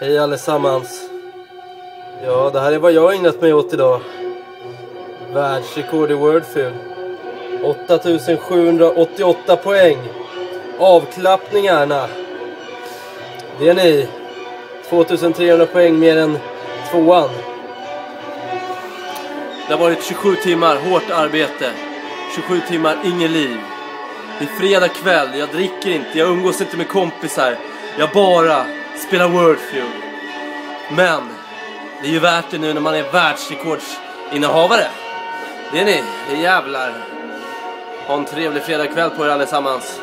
Hej allesammans. Ja, det här är vad jag har ägnat mig åt idag. Världsrekord i Wordfeud. 8788 poäng. Avklappningarna. Det är ni. 2300 poäng mer än tvåan. Det har varit 27 timmar hårt arbete. 27 timmar ingen liv. Det är fredag kväll, jag dricker inte, jag umgås inte med kompisar. Jag bara Spela Wordfeud. Men, det är ju värt det nu när man är världsrekordsinnehavare. Det är ni, det jävlar. Ha en trevlig fredagkväll på er allesammans.